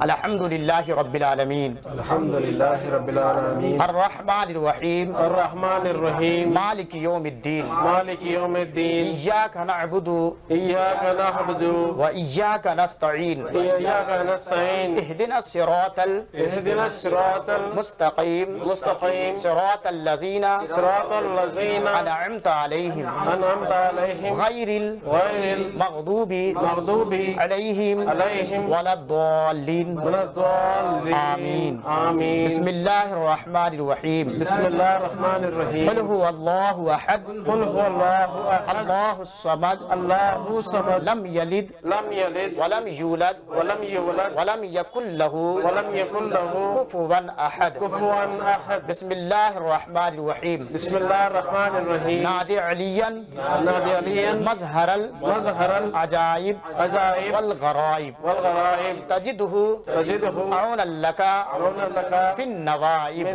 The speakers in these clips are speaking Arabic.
الحمد لله رب العالمين الحمد لله رب العالمين الرحمن الرحيم الرحمن الرحيم مالك يوم الدين مالك يوم الدين إياك نعبد إياك نعبد. وإياك نستعين وإياك نستعين اهدنا الصراط اهدنا الصراط المستقيم المستقيم صراط الذين صراط الذين أنعمت عليهم أنعمت عليهم غير غير المغضوب المغضوب عليهم عليهم ولا الضالين الضالين آمين. آمين. بسم الله الرحمن الرحيم. بسم الله الرحمن الرحيم. قل هو الله أحد. قل هو الله أحد. الله الصمد. الله الصمد. لم يلد لم يلد. ولم يولد ولم يولد. ولم يكن له ولم يكن له كفوا أحد. كفوا أحد. بسم الله الرحمن الرحيم. بسم الله الرحمن الرحيم. نادي عليا. ناد عليا. مظهر مظهر العجائب العجائب والغرائب. والغرائب. تجده تجده عونا لك. عونا لك. في الغرائب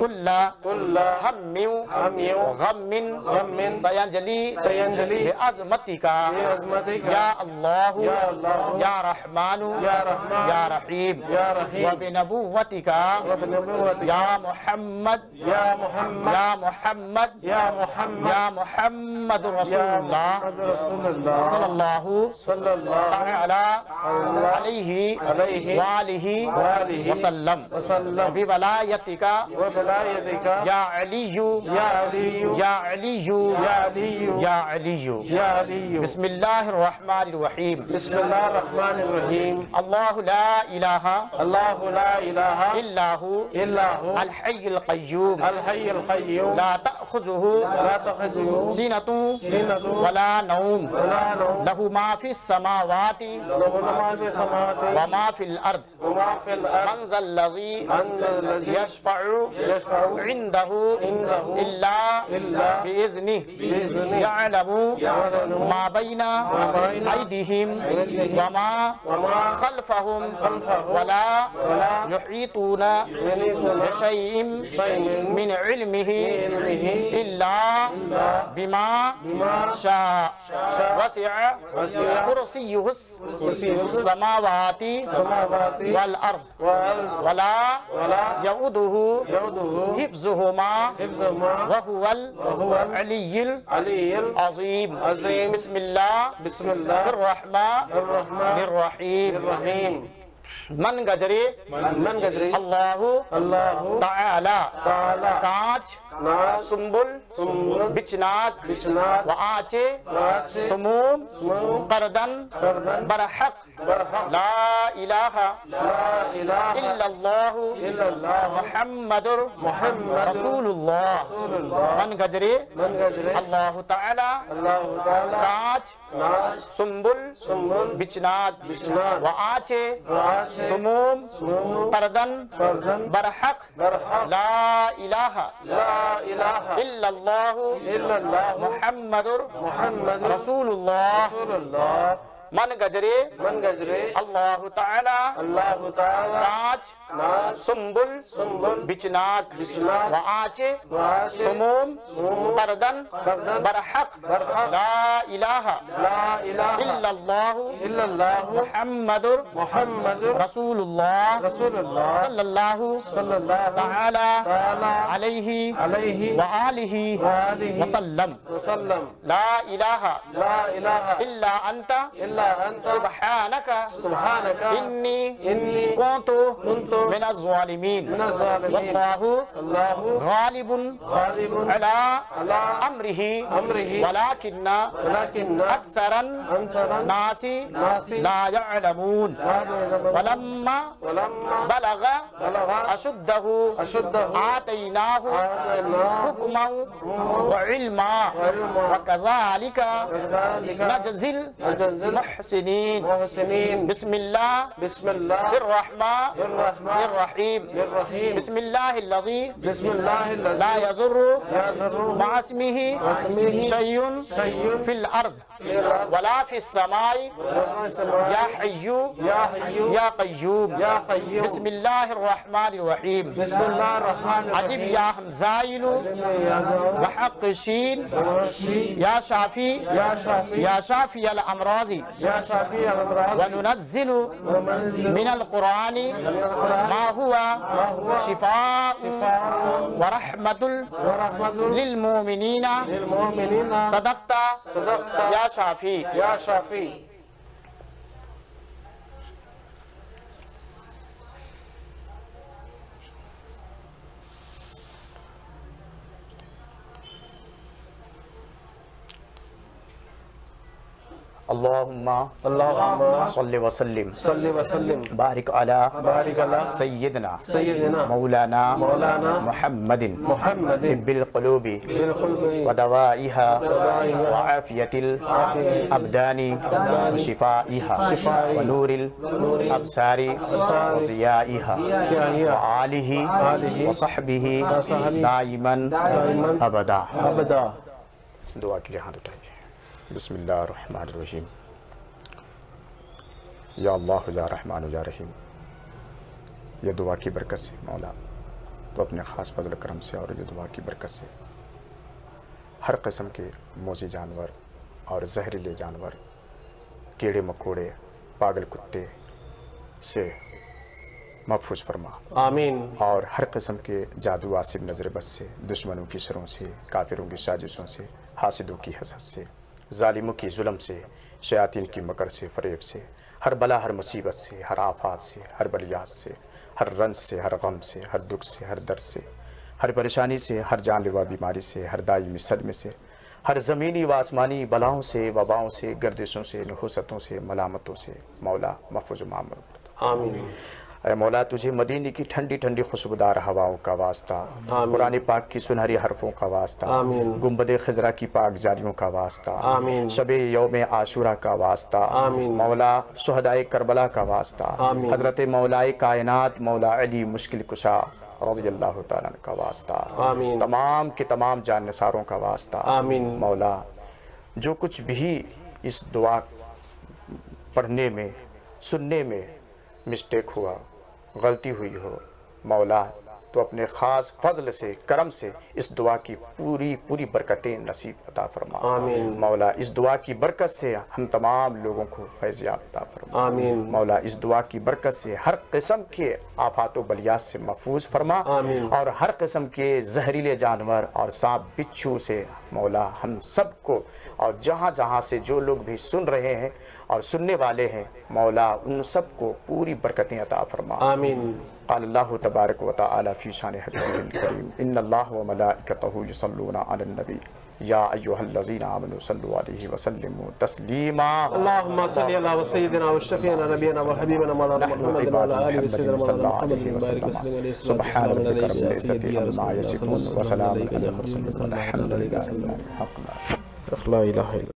كل كل هم وغم غم سينجلي سينجلي بعظمتك يا الله يا الله. يا رحمن يا رحمن. يا رحيم. يا رحيم. وبنبوتك. وبنبوتك. يا محمد. يا محمد. يا محمد. يا محمد. يا محمد رسول الله. محمد رسول الله. صلى الله صلى الله تعالى عليه وآلہ وسلم. بولایتکا یا علیو یا علیو یا علیو بسم اللہ الرحمن الرحیم. بسم اللہ الرحمن الرحیم. اللہ لا الہ اللہ لا الہ الا ہو الحی القیوم. الحی القیوم. لا تأ تأخذه. لا تخذه سنة سنة ولا نوم. ولا نوم. له ما في السماوات. له ما في السماوات. وما في الأرض. وما في الأرض. من ذا الذي يشفع يشفع عنده عنده. إلا إلا بإذنه. بإذنه. يعلم ما بين أيديهم وما خلفهم. ولا يحيطون بشيء شيء من علمه. إلا بما شاء. وسع كرسيه السماوات والأرض ولا يؤده حفظهما وهو العلي علي العظيم. بسم الله الرحمن الرحيم. من گجری؟ اللہ تعالی. تعالی. کانچ سنبل سنبل. بچنات بچنات سموم قردن برحق. لا الہ الا اللہ محمد رسول اللہ من گجری؟ اللہ تعالی. کانچ سنبل بچنات آچے سموم پردن برحق لا إله الا الله محمد رسول الله من غزري من غزري الله تعالى. الله تعالى. ناج. ناج. سنبل. سنبل. بچناك بچناك وآچ وآچ سموم. بردن بردن برحق. برحق. لا إله. لا إله. إلا الله. إلا الله. محمد. محمد. رسول الله رسول الله صلى الله صلى الله تعالى. تعالى. عليه. عليه. وآله. وآله. وسلم. وسلم. لا إله. لا إله. إلا أنت. إلا أنت سبحانك. سبحانك. إني إني كنت كنت من الظالمين. من الظالمين. والله الله غالب غالب على على أمره. أمره. ولكن ولكن أكثر الناس الناس لا يعلمون. ولما ولما بلغ بلغ أشده أشده آتيناه حكما وعلما. وكذلك كذلك نجزي نجزي المحسنين. المحسنين. بسم الله. بسم الله. الرحمن. الرحمن. الرحيم. الرحيم. بسم الله الذي بسم الله الذي لا يضر يضر مع اسمه شيء شيء في الأرض. ولا في السماء. يا حيو يا قيوم. بسم الله الرحمن الرحيم. بسم الله الرحمن الرحيم عدب يا حمزايل وحق شين. يا شافي يا شافي. يا شافي الأمراض. وننزل من القرآن ما هو شفاء ورحمة للمؤمنين. صدقت يا শাফি ইয়া শাফি اللهم اللهم صل وسلم. صل وسلم. بارك على بارك على سيدنا سيدنا مولانا مولانا محمد محمد بالقلوب بالقلوب. ودوائها وعافية الأبدان وشفائها ونور الأبصار وضيائها. وعلى آله وصحبه دائما أبدا. أبدا. دعاء كده هذا بسم اللہ الرحمن الرحیم یا اللہ یا رحمان یا رحیم یہ دعا کی برکت سے مولا تو اپنے خاص فضل کرم سے اور یہ دعا کی برکت سے ہر قسم کے موذی جانور اور زہریلے جانور کیڑے مکوڑے پاگل کتے سے محفوظ فرما آمین اور ہر قسم کے جادو آسیب نظر بد سے دشمنوں کی شروں سے کافروں کی سازشوں سے حاسدوں کی حسد سے ظالموں کی ظلم سے شیاطین کی مکر سے فریب سے ہر بلا ہر مصیبت سے ہر آفات سے ہر بلیات سے ہر رنج سے ہر غم سے ہر دکھ سے ہر درد سے ہر پریشانی سے ہر جان لیوا بیماری سے ہر دائمی صدمے سے ہر زمینی و آسمانی بلاؤں سے وباؤں سے گردشوں سے نحوستوں سے ملامتوں سے مولا محفوظ و معمر آمین اے مولا تجھے مدینی کی ٹھنڈی ٹھنڈی خوشبودار ہواؤں کا واسطہ قرآن پاک کی سنہری حرفوں کا واسطہ گمبد خضرہ کی پاک جاریوں کا واسطہ شب یوم عاشورہ کا واسطہ مولا سہدائے کربلا کا واسطہ حضرت مولا کائنات مولا علی مشکل کشا رضی اللہ تعالیٰ کا واسطہ تمام کے تمام جان نثاروں کا واسطہ مولا جو کچھ بھی اس دعا پڑھنے میں سننے میں mistake ہوا غلطی ہوئی ہو مولا تو اپنے خاص فضل سے کرم سے اس دعا کی پوری پوری برکتیں نصیب عطا فرما۔ آمین۔ مولا اس دعا کی برکت سے ہم تمام لوگوں کو فیضیاب عطا فرما۔ آمین۔ مولا اس دعا کی برکت سے ہر قسم کے آفات و بلیات سے محفوظ فرما۔ آمین۔ اور ہر قسم کے زہریلے جانور اور سانپ بچھو سے مولا ہم سب کو اور جہاں جہاں سے جو لوگ بھی سن رہے ہیں اور سننے والے ہیں مولا ان سب کو پوری برکتیں عطا فرما۔ آمین۔ قال الله تبارك وتعالى في شان حبيبه الكريم إن الله وملائكته يصلون على النبي. يا أيها الذين آمنوا صلوا عليه وسلموا تسليما. اللهم صل على سيدنا وشفيعنا نبينا وحبيبنا مولانا محمد وعلى آله محمد وسيدنا مولانا محمد وسلم. سبحان ربك رب العزة عما يصفون وسلام على. المرسلين والحمد لله رب العالمين. لا إله إلا